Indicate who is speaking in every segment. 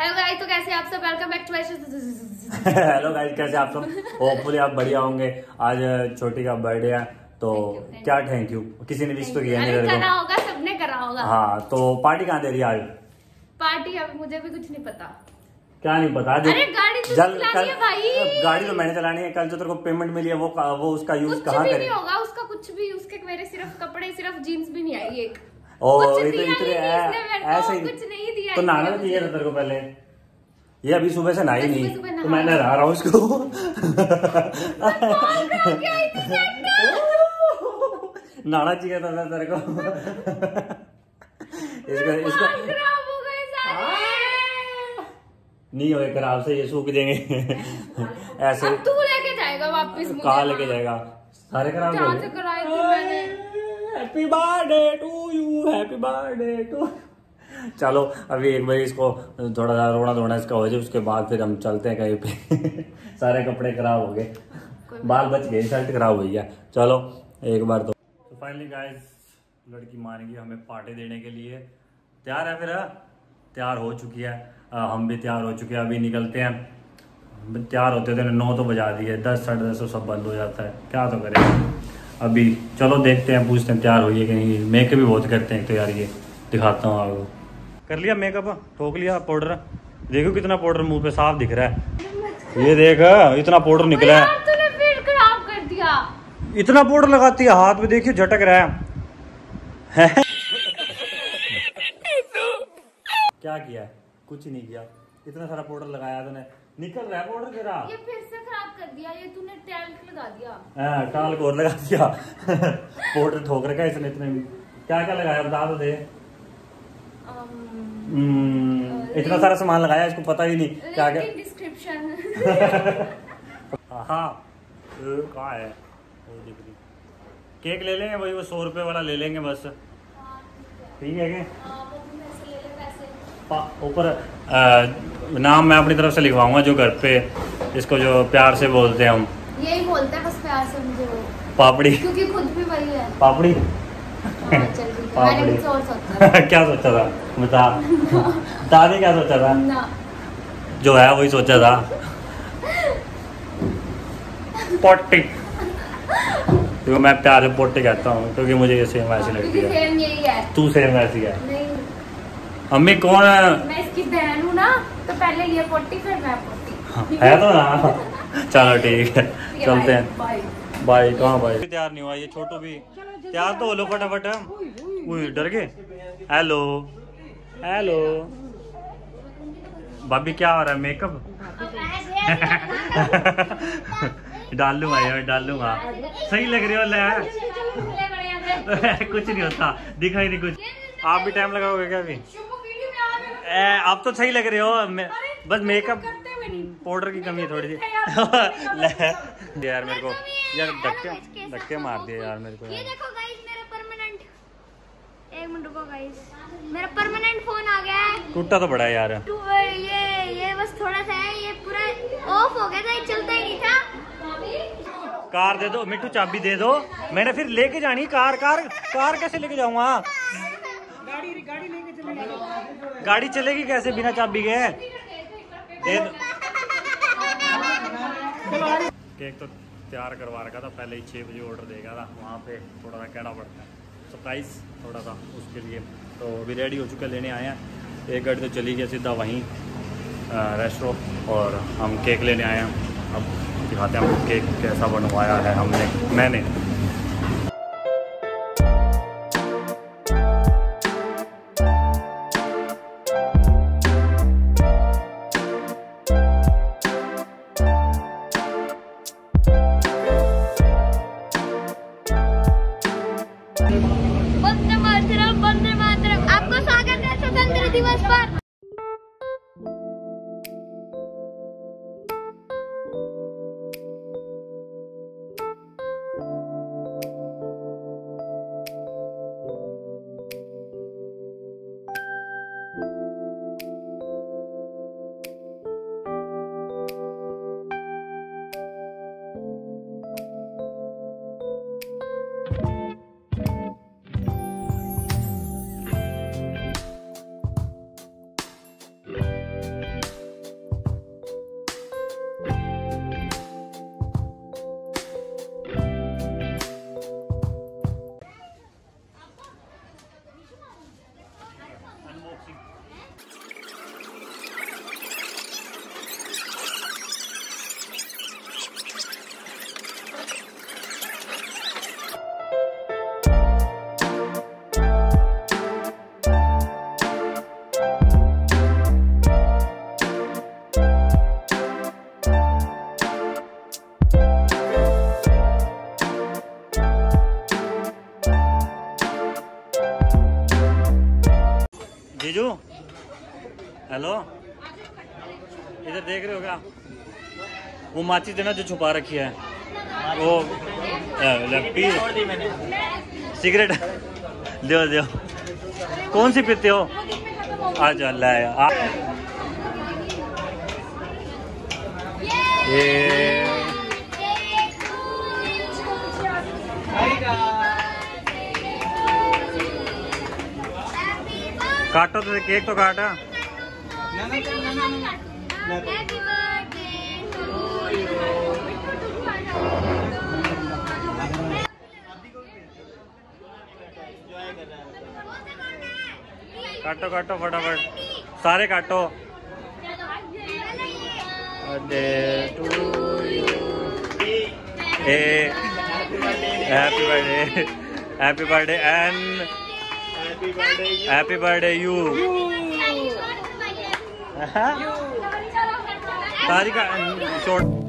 Speaker 1: Hello guys तो कैसे आप सब? Welcome back to
Speaker 2: hello guys कैसे आप सब? होपफुली आप बढ़िया होंगे। आज छोटी का बर्थडे है तो
Speaker 1: Thank you,
Speaker 2: क्या थैंक यू किसी ने विश तो किया नहीं
Speaker 1: करा होगा सबने करा होगा।
Speaker 2: हाँ तो पार्टी कहाँ दे रही है आज?
Speaker 1: पार्टी अभी मुझे भी कुछ नहीं पता।
Speaker 2: क्या नहीं पता?
Speaker 1: अरे गाड़ी तो
Speaker 2: जल कल
Speaker 1: है भाई।
Speaker 2: गाड़ी तो मैंने चलानी है कल जो तेरे को पेमेंट मिली है वो वो उसका यूज़ कहाँ करे?
Speaker 1: नहीं होगा उसका कुछ भी उसके मेरे सिर्फ़ कपड़े सिर्फ़ जीन्स भी नहीं आई एक।
Speaker 2: तो इतने
Speaker 1: ही
Speaker 2: ऐसे ही। तो नहाना चाहिए था तेरे को पहले। ये अभी सुबह से नहाई नहीं। तो मैं नहा रहा हूँ उसको नहाना चाहिए था तेरे को। इसको इसको
Speaker 1: हो
Speaker 2: नहीं होए खराब से ये सूख देंगे। ऐसे
Speaker 1: अब तू लेके जाएगा वापस
Speaker 2: कहा लेके जाएगा? सारे खराब
Speaker 1: थी मैंने।
Speaker 2: Happy birthday to you happy birthday to चलो अभी एक बार इसको थोड़ा सा रोना धोना इसका हो जाए उसके बाद फिर हम चलते हैं कहीं पे। सारे कपड़े खराब हो गए। बाल बच गए शर्ट खराब हुई है चलो एक बार तो। फाइनली गाइस लड़की मान गई हमें पार्टी देने के लिए। तैयार है फिर तैयार हो चुकी है। अ, हम भी तैयार हो चुके हैं अभी निकलते हैं। तैयार होते थे नौ तो बजा दिए दस साढ़े दस तो सब बंद हो जाता है। क्या तो करें? अभी चलो देखते हैं पूछते हैं तैयार हुई है कि नहीं। मेकअप भी बहुत करते हैं तो यार ये दिखाता हूँ आपको। कर लिया मेकअप? ठोक लिया पाउडर देखो कितना पाउडर मुँह पे साफ़ दिख रहा है। ये देख इतना पाउडर निकला है।
Speaker 1: यार तूने फिर खराब कर दिया।
Speaker 2: इतना पाउडर लगाती है हाथ में देखिए झटक रहा है। क्या किया कुछ नहीं किया। इतना सारा पाउडर लगाया तूने। निकल रहा है पाउडर तेरा।
Speaker 1: ये फिर से खराब कर दिया ये तूने टैल्क लगा दिया।
Speaker 2: हाँ, टाल को और लगा दिया। पाउडर ठोक रखा है इसने इतने क्या क्या लगाया बता दो दे।
Speaker 1: अम,
Speaker 2: हम्म, इतना सारा सामान लगाया इसको पता ही नहीं क्या क्या।
Speaker 1: डिस्क्रिप्शन
Speaker 2: हाँ कहाँ है? वो दिख रही। केक ले लेंगे वही वो सौ रुपए वाला ले लेंगे बस। ठीक है। क्या? पा- ऊपर नाम मैं अपनी तरफ़ से लिखवाऊँगा जो घर पे इसको जो प्यार से बोलते हैं हम।
Speaker 1: यही बोलता है बस प्यार से मुझे
Speaker 2: पापड़ी।
Speaker 1: क्योंकि खुद भी वही है।
Speaker 2: पापड़ी?
Speaker 1: हाँ,
Speaker 2: पापड़ी।
Speaker 1: सोचा
Speaker 2: क्या सोचा था? बता। दादी क्या सोचा था?
Speaker 1: ना।
Speaker 2: जो है वही सोचा था। पोटी देखो मैं प्यार से पोटी कहता हूँ क्योंकि मुझे ये सेम ऐसी लगती है।
Speaker 1: यही है।
Speaker 2: तू सेम ऐसी है। अम्मी कौन है?
Speaker 1: मैं इसकी बहन हूँ ना तो पहले ये पोटी फिर मैं पोटी।
Speaker 2: है तो ना। चलो ठीक है चलते हैं।
Speaker 1: बाय।
Speaker 2: कहाँ भाई तैयार नहीं हुआ ये छोटू भी। तैयार तो हो लो फटाफट। डर गए? हेलो हेलो भाभी क्या हो रहा है? मेकअप डाल लूँगा यार डाल लूँगा सही लग रही हो ले। कुछ नहीं होता दिखाई नहीं कुछ। आप भी टाइम लगाओगे क्या अभी? आप तो सही लग रहे हो। मैं, बस मेकअप पाउडर की कमी है थोड़ी सी। यार मेरे को यार धक्के धक्के मार दिए यार मेरे को
Speaker 3: मेरा परमानेंट एक मिनट रुको गाइस मेरा परमानेंट फ़ोन आ गया है।
Speaker 2: टूटा तो बड़ा है यार।
Speaker 3: ये ये बस थोड़ा सा है ये पूरा ऑफ़ हो गया था ये चलता ही नहीं था।
Speaker 2: कार दे दो मिट्टू चाबी दे दो। मैंने फिर लेके जानी कार कार कार कैसे लेके जाऊँगा गाड़ी चलेगी कैसे? बिना चाबी के? दे केक तो तैयार करवा रखा था, पहले ही छः बजे ऑर्डर देगा था। वहाँ पे थोड़ा सा कहना पड़ता है। सरप्राइज़ थोड़ा सा उसके लिए। तो अभी रेडी हो चुके, लेने आए हैं। एक गाड़ी तो चली गया सीधा वहीं रेस्टोरों और हम केक लेने आए हैं। अब दिखाते हैं आपको केक कैसा बनवाया है हमने, मैंने।
Speaker 3: है स्वतंत्र
Speaker 2: हेलो इधर देख रहे हो क्या? वो माची देना जो छुपा रखी है। वो सिगरेट दो दो कौन सी पीते हो? आज अल्लाह है ये। काटो तो केक तो काटा काटो काटो फटाफट। सारे काटो। Happy birthday happy birthday and happy birthday you
Speaker 4: Huh? You. Sorry, um, short.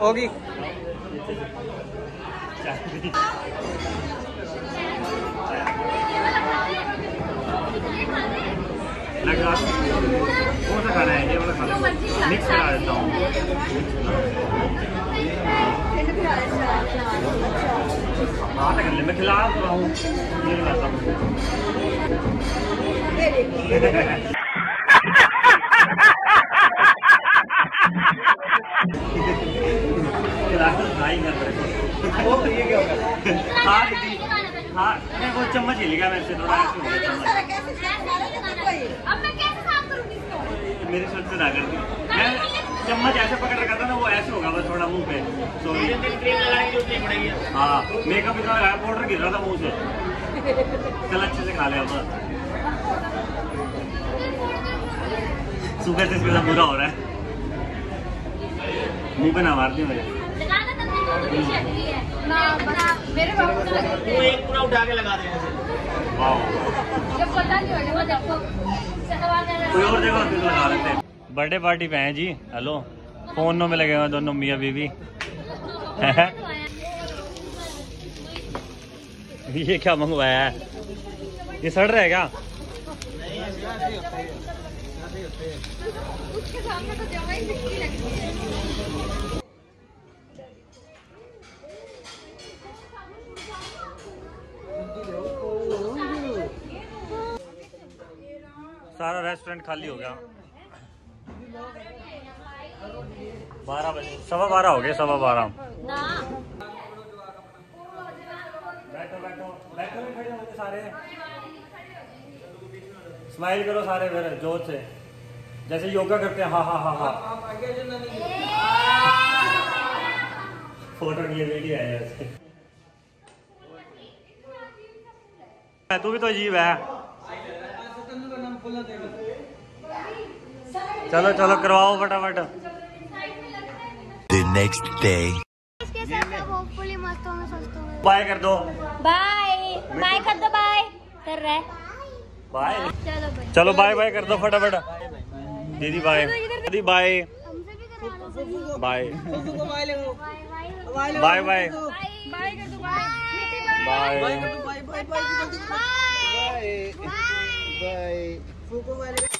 Speaker 4: होगी।
Speaker 2: कौन सा खाना है ये वाला खाना मिक्स करा देता हूँ कर ले मैं खिला तो रहा हूँ ये लाता हूँ हाँ। दीदी हाँ वो चम्मच हिलेगा मेरे से थोड़ा गया मेरी सोच से ना कर दी मैं चम्मच ऐसे पकड़ रखा था ना वो ऐसे होगा बस थोड़ा मुँह पे सॉरी हाँ मेकअप इतना लगाया पाउडर गिर रहा था मुँह से चल अच्छे से खा लिया अब सुगर से इसमें बुरा हो रहा है मुँह पे ना मारती मेरे
Speaker 1: तो मेरी
Speaker 4: वो एक पूरा उठा के लगा देना
Speaker 2: वाह
Speaker 1: पता नहीं होगा देखो।
Speaker 2: कोई और जगह लगा लेते बर्थडे पार्टी पे हैं जी। हेलो फोनों में लगे हुए दोनों मियाँ बीवी। ये क्या मंगवाया है? ये सड़ रहा है क्या?
Speaker 1: उसके
Speaker 2: सारा रेस्टोरेंट खाली हो गया। बारह बजे। सवा बारह हो गए, सवा बारह। स्माइल करो सारे फिर, ज़ोर से। जैसे योगा करते हैं हाँ हाँ हाँ हाँ। फ़ोटो लिए वीडियो है तू भी तो अजीब है। चलो चलो करवाओ फटाफट बाय कर दो
Speaker 3: बाय बाय कर दो बाय कर रहा है
Speaker 2: बाय
Speaker 3: चलो बाय
Speaker 2: बाय बाय कर दो फटाफट दीदी बाय दीदी बाय
Speaker 3: हमसे भी करवा लो सही
Speaker 2: bye
Speaker 3: bye bye
Speaker 2: bye bye
Speaker 4: バイ。